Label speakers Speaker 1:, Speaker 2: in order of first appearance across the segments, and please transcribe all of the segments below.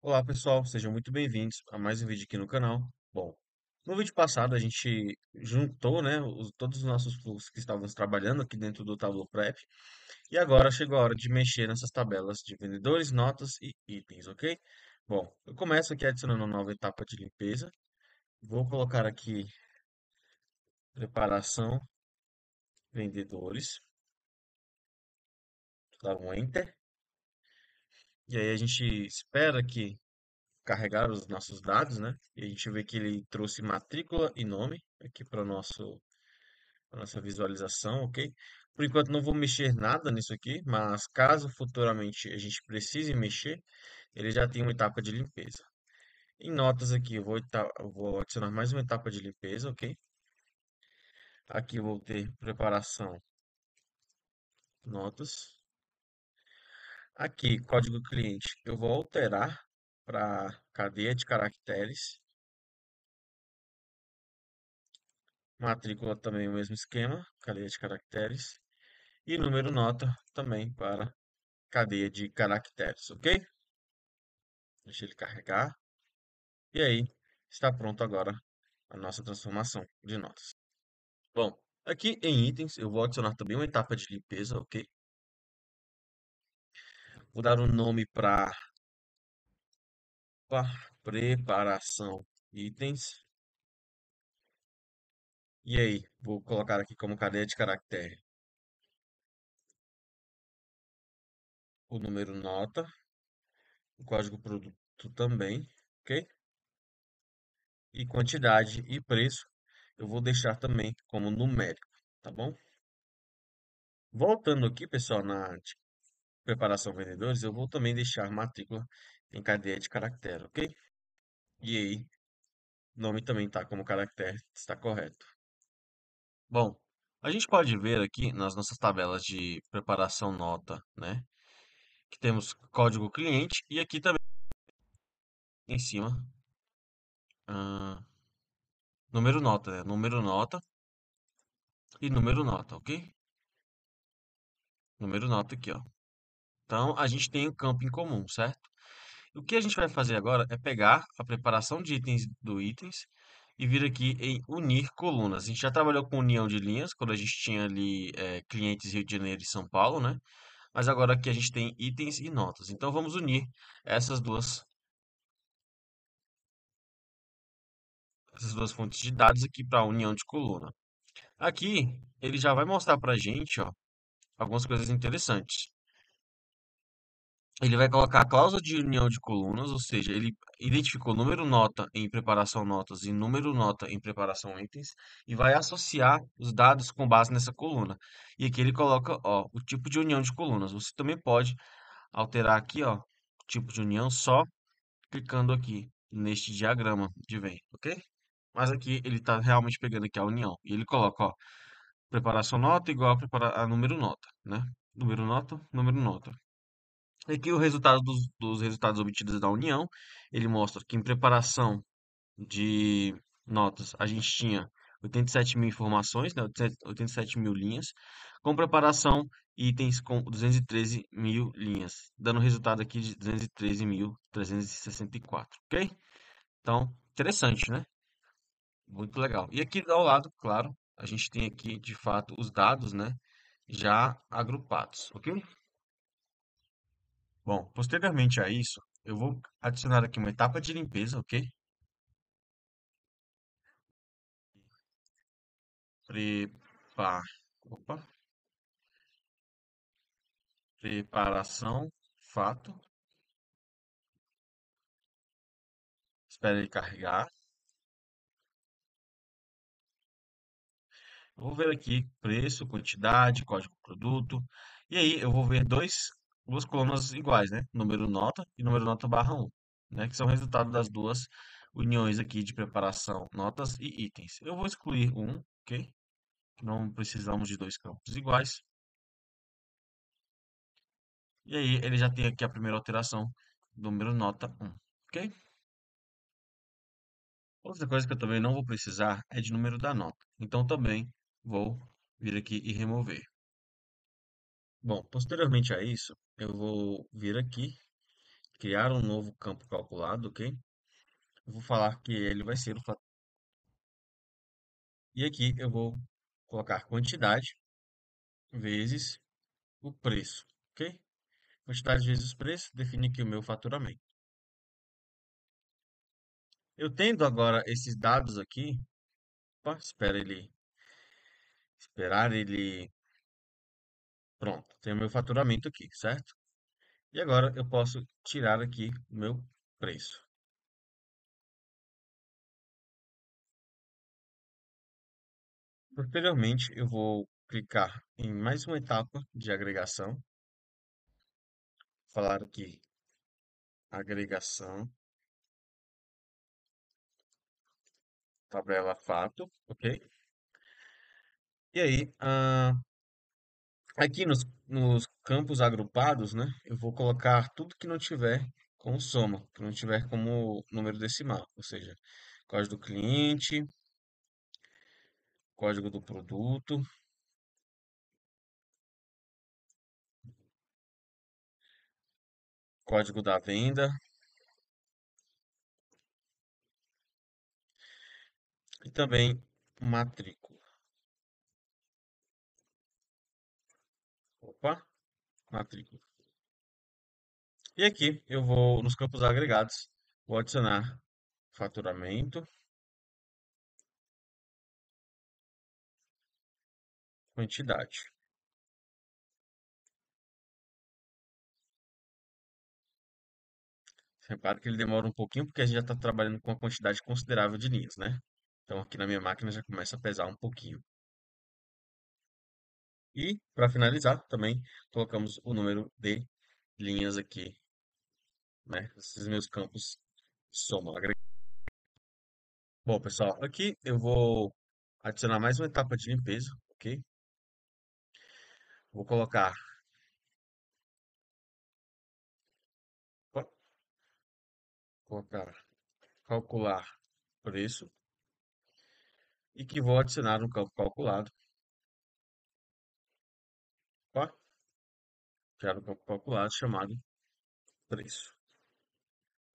Speaker 1: Olá pessoal, sejam muito bem-vindos a mais um vídeo aqui no canal. Bom, no vídeo passado a gente juntou, né, os- todos os nossos fluxos que estávamos trabalhando aqui dentro do Tableau Prep e agora chegou a hora de mexer nessas tabelas de vendedores, notas e itens, ok? Bom, eu começo aqui adicionando uma nova etapa de limpeza. Vou colocar aqui preparação vendedores, dar um Enter e aí a gente espera que carregar os nossos dados, né? E a gente vê que ele trouxe matrícula e nome aqui para nosso pra nossa visualização, ok? Por enquanto não vou mexer nada nisso aqui, mas caso futuramente a gente precise mexer, ele já tem uma etapa de limpeza. Em notas aqui eu vou, vou adicionar mais uma etapa de limpeza, ok? Aqui eu vou ter preparação, notas. Aqui, código cliente, eu vou alterar para cadeia de caracteres. Matrícula também o mesmo esquema, cadeia de caracteres. E número nota também para cadeia de caracteres, ok? Deixa ele carregar. E aí, está pronto agora a nossa transformação de notas. Bom, aqui em itens eu vou adicionar também uma etapa de limpeza, ok? Vou dar um nome para preparação itens. E aí, vou colocar aqui como cadeia de caractere o número nota, o código produto também, ok? E quantidade e preço eu vou deixar também como numérico, tá bom? Voltando aqui, pessoal, na preparação vendedores, eu vou também deixar matrícula em cadeia de caractere, ok? E aí, nome também está como caractere, está correto. Bom, a gente pode ver aqui nas nossas tabelas de preparação nota, né? Que temos código cliente e aqui também em cima, ah, número nota, né? Número nota e número nota, ok? Número nota aqui, ó. Então, a gente tem um campo em comum, certo? O que a gente vai fazer agora é pegar a preparação de itens do itens e vir aqui em unir colunas. A gente já trabalhou com união de linhas, quando a gente tinha ali eh, clientes Rio de Janeiro e São Paulo, né? Mas agora aqui a gente tem itens e notas. Então vamos unir essas duas, essas duas fontes de dados aqui para a união de coluna. Aqui ele já vai mostrar para a gente, ó, algumas coisas interessantes. Ele vai colocar a cláusula de união de colunas, ou seja, ele identificou número nota em preparação notas e número nota em preparação itens e vai associar os dados com base nessa coluna. E aqui ele coloca, ó, o tipo de união de colunas. Você também pode alterar aqui, ó, o tipo de união só clicando aqui neste diagrama de Venn, ok? Mas aqui ele está realmente pegando aqui a união. E ele coloca, ó, preparação nota igual a, a número nota, né? Número nota, número nota. Aqui o resultado dos, dos resultados obtidos da união, ele mostra que em preparação de notas a gente tinha 87 mil informações, né, 87 mil linhas, com preparação itens com 213 mil linhas, dando resultado aqui de 213.364, ok? Então, interessante, né? Muito legal. E aqui ao lado, claro, a gente tem aqui de fato os dados, né, já agrupados, ok? Bom, posteriormente a isso, eu vou adicionar aqui uma etapa de limpeza, ok? Opa, preparação, fato. Espera ele carregar. Eu vou ver aqui preço, quantidade, código produto. E aí eu vou ver dois, duas colunas iguais, né? Número nota e número nota barra 1, né? Que são resultado das duas uniões aqui de preparação, notas e itens. Eu vou excluir um, ok? Não precisamos de dois campos iguais. E aí ele já tem aqui a primeira alteração, número nota 1, ok? Outra coisa que eu também não vou precisar é de número da nota. Então também vou vir aqui e remover. Bom, posteriormente a isso, eu vou vir aqui criar um novo campo calculado, ok? Eu vou falar que ele vai ser o fator. E aqui eu vou colocar quantidade vezes o preço, ok? Quantidade vezes o preço, define aqui o meu faturamento. Eu tendo agora esses dados aqui, opa, espera ele, esperar ele, pronto, tem o meu faturamento aqui, certo? E agora eu posso tirar aqui o meu preço. Posteriormente, eu vou clicar em mais uma etapa de agregação, falar aqui agregação, tabela fato, ok? E aí, ah, aqui nos, nos campos agrupados, né, eu vou colocar tudo que não tiver com soma, que não tiver como número decimal, ou seja, código do cliente, código do produto, código da venda e também matrícula. Opa, matrícula. E aqui eu vou nos campos agregados, vou adicionar faturamento, quantidade. Repare que ele demora um pouquinho porque a gente já está trabalhando com uma quantidade considerável de linhas, né? Então aqui na minha máquina já começa a pesar um pouquinho. E para finalizar, também colocamos o número de linhas aqui, né? Esses meus campos somam. Bom, pessoal, aqui eu vou adicionar mais uma etapa de limpeza, ok? Vou colocar colocar calcular preço e que vou adicionar um campo calculado. Opa, criar um campo calculado chamado preço.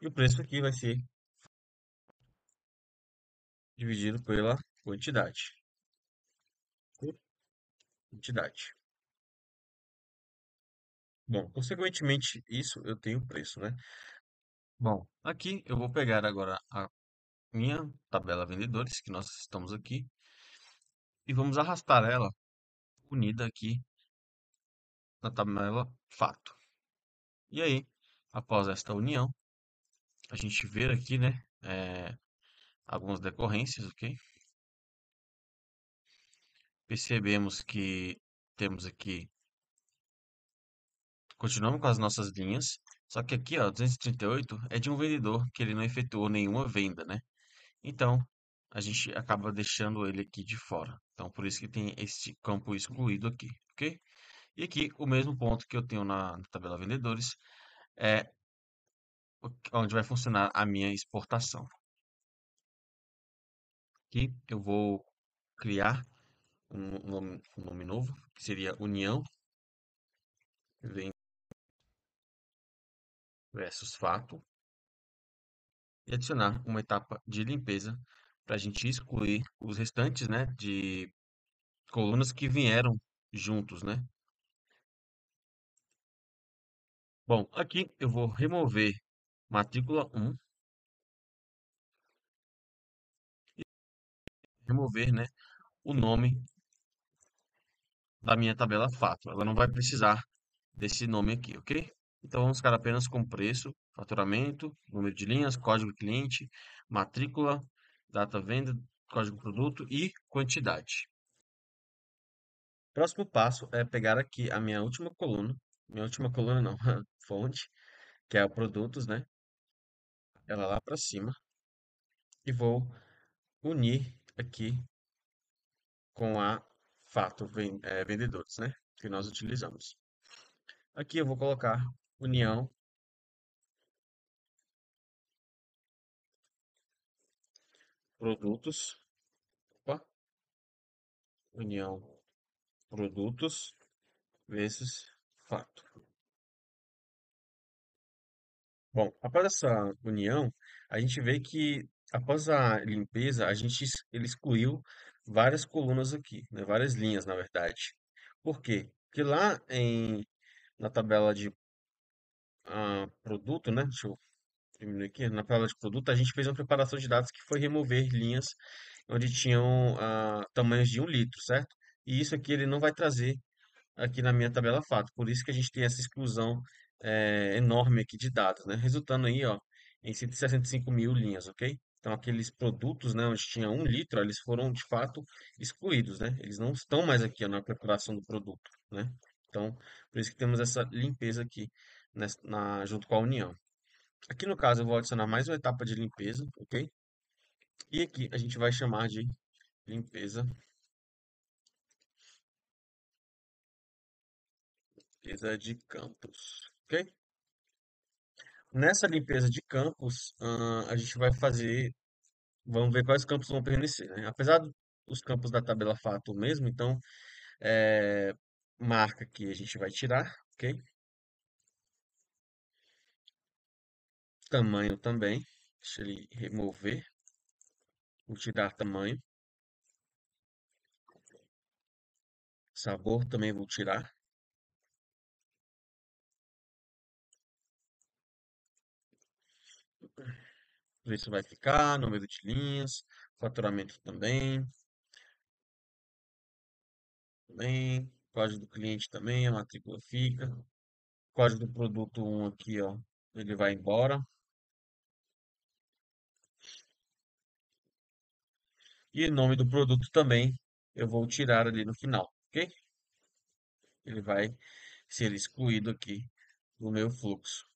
Speaker 1: E o preço aqui vai ser dividido pela quantidade. Quantidade. Bom, consequentemente, isso eu tenho preço, né? Bom, aqui eu vou pegar agora a minha tabela vendedores, que nós estamos aqui, e vamos arrastar ela unida aqui na tabela fato. E aí, após esta união, a gente vê aqui, né, é, algumas decorrências, ok? Percebemos que temos aqui, continuamos com as nossas linhas, só que aqui, ó, 238 é de um vendedor que ele não efetuou nenhuma venda, né? Então, a gente acaba deixando ele aqui de fora. Então, por isso que tem esse campo excluído aqui, ok? E aqui, o mesmo ponto que eu tenho na, tabela vendedores é onde vai funcionar a minha exportação. Aqui eu vou criar um nome, um nome novo, que seria União versus Fato e adicionar uma etapa de limpeza para a gente excluir os restantes, né, de colunas que vieram juntos, né? Bom, aqui eu vou remover matrícula 1 e remover, né, o nome da minha tabela fato. Ela não vai precisar desse nome aqui, ok? Então vamos ficar apenas com preço, faturamento, número de linhas, código cliente, matrícula, data venda, código produto e quantidade. Próximo passo é pegar aqui a minha última coluna, minha última coluna não, fonte, que é o produtos, né? Ela lá para cima e vou unir aqui com a fato é, vendedores, né? Que nós utilizamos. Aqui eu vou colocar união produtos, opa, união produtos vezes fato. Bom, após essa união, a gente vê que após a limpeza, a gente ele excluiu várias colunas aqui, né? Várias linhas, na verdade. Por quê? Porque lá em, na tabela de ah, produto, né? Deixa eu diminuir aqui. Na tabela de produto, a gente fez uma preparação de dados que foi remover linhas onde tinham ah, tamanhos de um litro, certo? E isso aqui ele não vai trazer aqui na minha tabela fato. Por isso que a gente tem essa exclusão eh, enorme aqui de dados, né? Resultando aí, ó, em 165 mil linhas, ok? Então, aqueles produtos, né, onde tinha um litro, eles foram de fato excluídos, né? Eles não estão mais aqui, ó, na preparação do produto, né? Então, por isso que temos essa limpeza aqui, nessa- na, junto com a união. Aqui no caso, eu vou adicionar mais uma etapa de limpeza, ok? E aqui a gente vai chamar de limpeza, limpeza de campos, ok? Nessa limpeza de campos, ah, a gente vai fazer, vamos ver quais campos vão permanecer, né? Apesar dos campos da tabela fato mesmo, então, é, marca que a gente vai tirar, ok? Tamanho também, deixa ele remover, vou tirar tamanho. Sabor também vou tirar. Preço vai ficar, número de linhas, faturamento também, também, código do cliente também, a matrícula fica. Código do produto um aqui, ó, ele vai embora. E o nome do produto também eu vou tirar ali no final, ok? Ele vai ser excluído aqui do meu fluxo.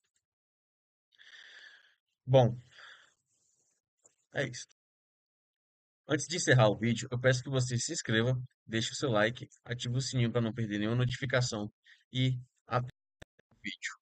Speaker 1: Bom, é isso. Antes de encerrar o vídeo, eu peço que você se inscreva, deixe o seu like, ative o sininho para não perder nenhuma notificação e até o vídeo.